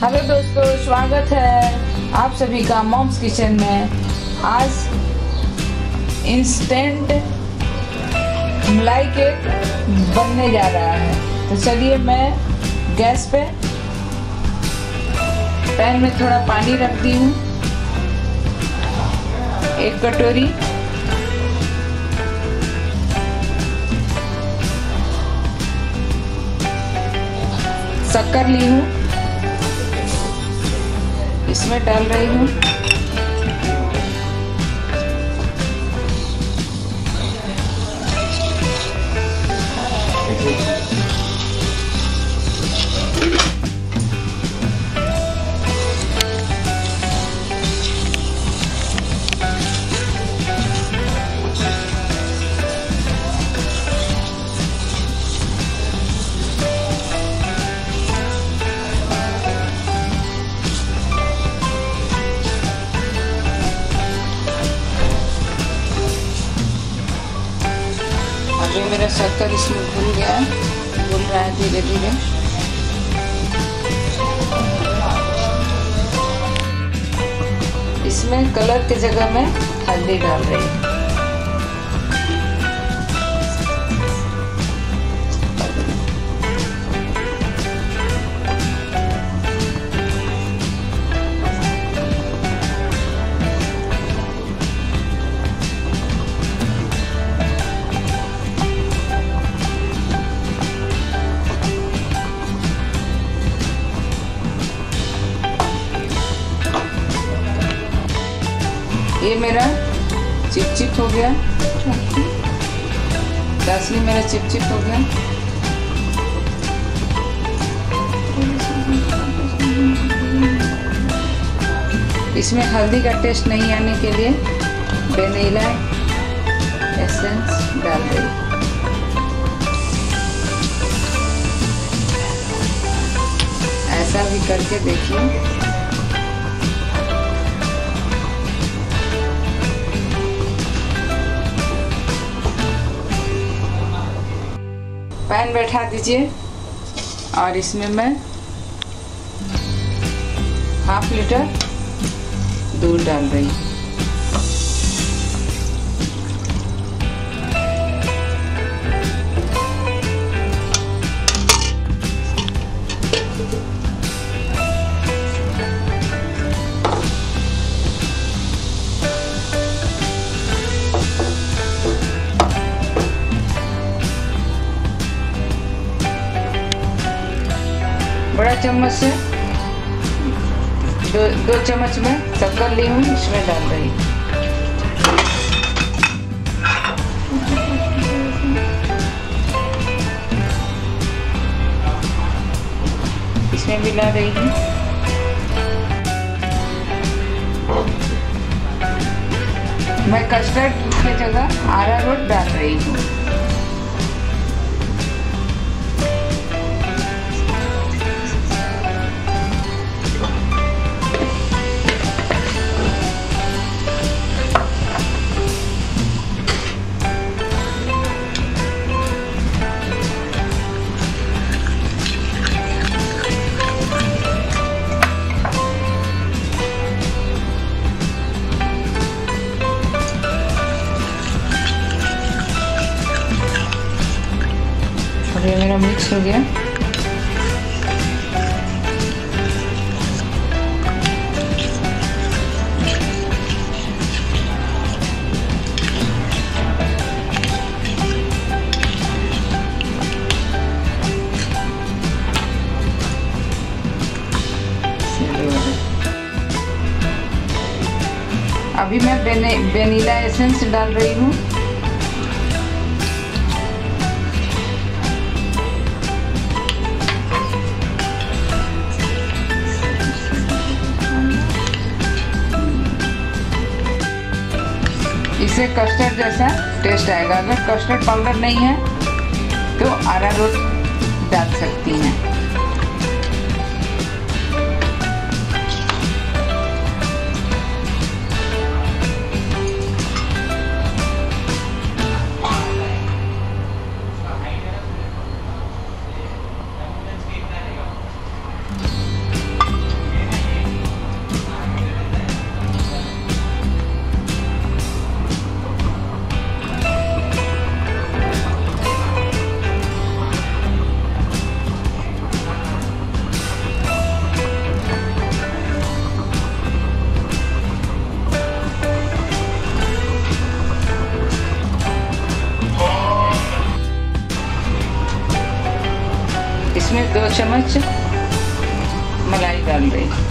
Hello दोस्तों, स्वागत है आप सभी का मॉम्स किचन में। आज इंस्टेंट मलाई केक बनने जा रहा है। तो चलिए मैं गैस पे पैन में थोड़ा पानी रखती हूँ। एक कटोरी। शक्कर ली हूँ। इसमें डाल रही हूँ। शक्कर इसमें घुल गया है। घुल रहा है धीरे धीरे। इसमें कलर की जगह में हल्दी डाल रही हूँ। ये मेरा चिप चिप हो गया। दसवीं मेरा चिप चिप हो गया। इसमें हल्दी का टेस्ट नहीं आने के लिए वेनिला एसेंस डाल रही ऐसा भी करके देखिए। पैन बैठा दीजिए। और इसमें मैं हाफ़ लीटर दूध डाल रही हूँ। चम्मच से। दो दो चम्मच में शक्कर ली हूँ, इसमें डाल रही हूँ। इसमें मिला रही हूँ। मैं कस्टर्ड की जगह आरा रोट डाल रही हूँ। मेरा मिक्स हो गया। अभी मैं वेनिला एसेंस डाल रही हूँ। इससे कस्टर्ड जैसा टेस्ट आएगा। अगर कस्टर्ड पाउडर नहीं है तो आरा रोट डाल सकती हैं। चम्मच मलाई डाल रही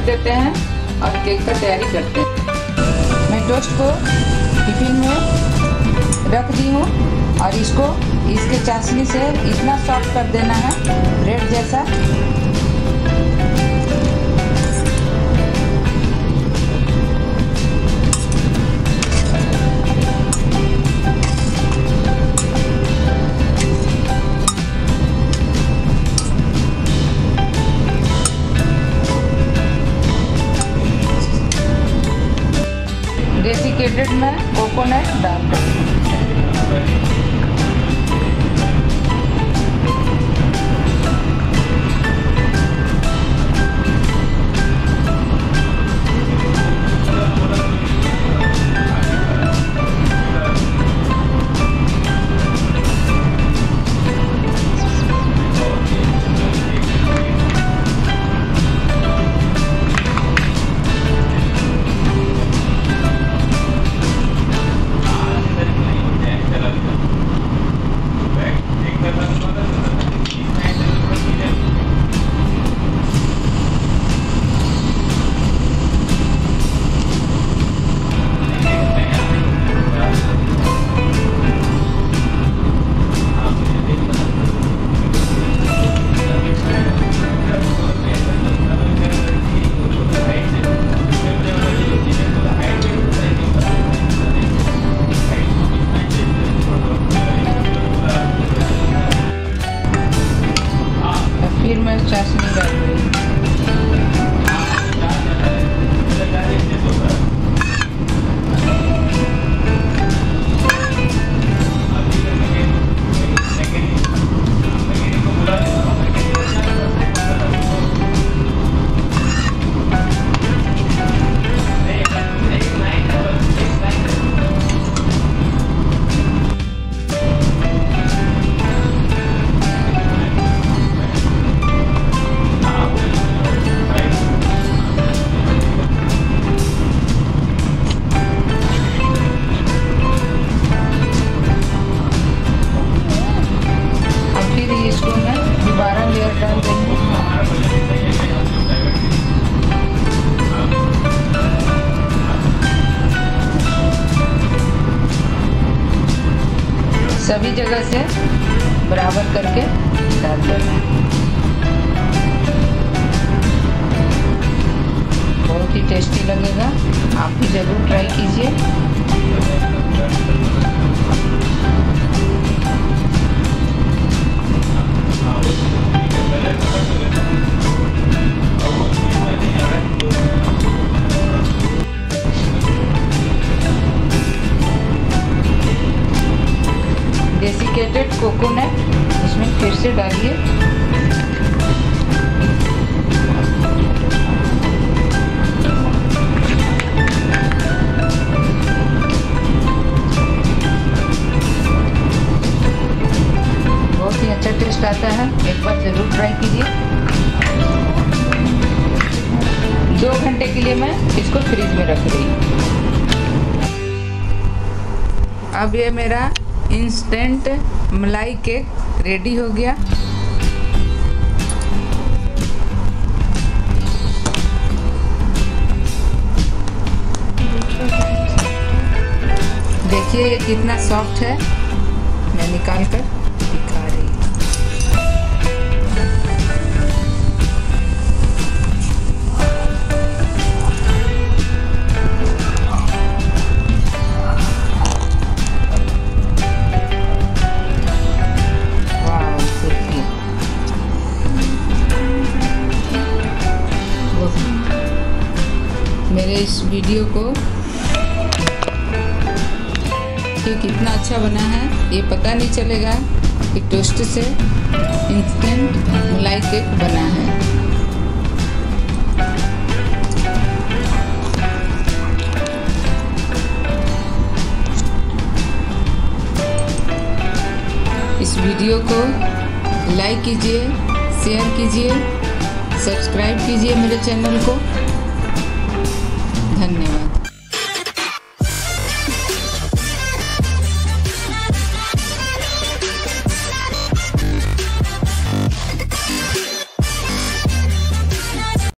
रख देते हैं और केक का तैयारी करते हैं। मैं टोस्ट को टिफ़िन में रख दी हूँ और इसको, इसके चाशनी से इतना सॉफ्ट कर देना है ब्रेड जैसा। सभी जगह से बराबर करके डाल देना बहुत ही टेस्टी लगेगा। आप भी ज़रूर ट्राई कीजिए। अब ये मेरा इंस्टेंट मलाई केक रेडी हो गया। देखिए ये कितना सॉफ्ट है। मैं निकाल कर वीडियो को। कि कितना अच्छा बना है, ये पता नहीं चलेगा कि टोस्ट से इंस्टेंट मलाई केक बना है। इस वीडियो को लाइक कीजिए शेयर कीजिए सब्सक्राइब कीजिए मेरे चैनल को। 很牛。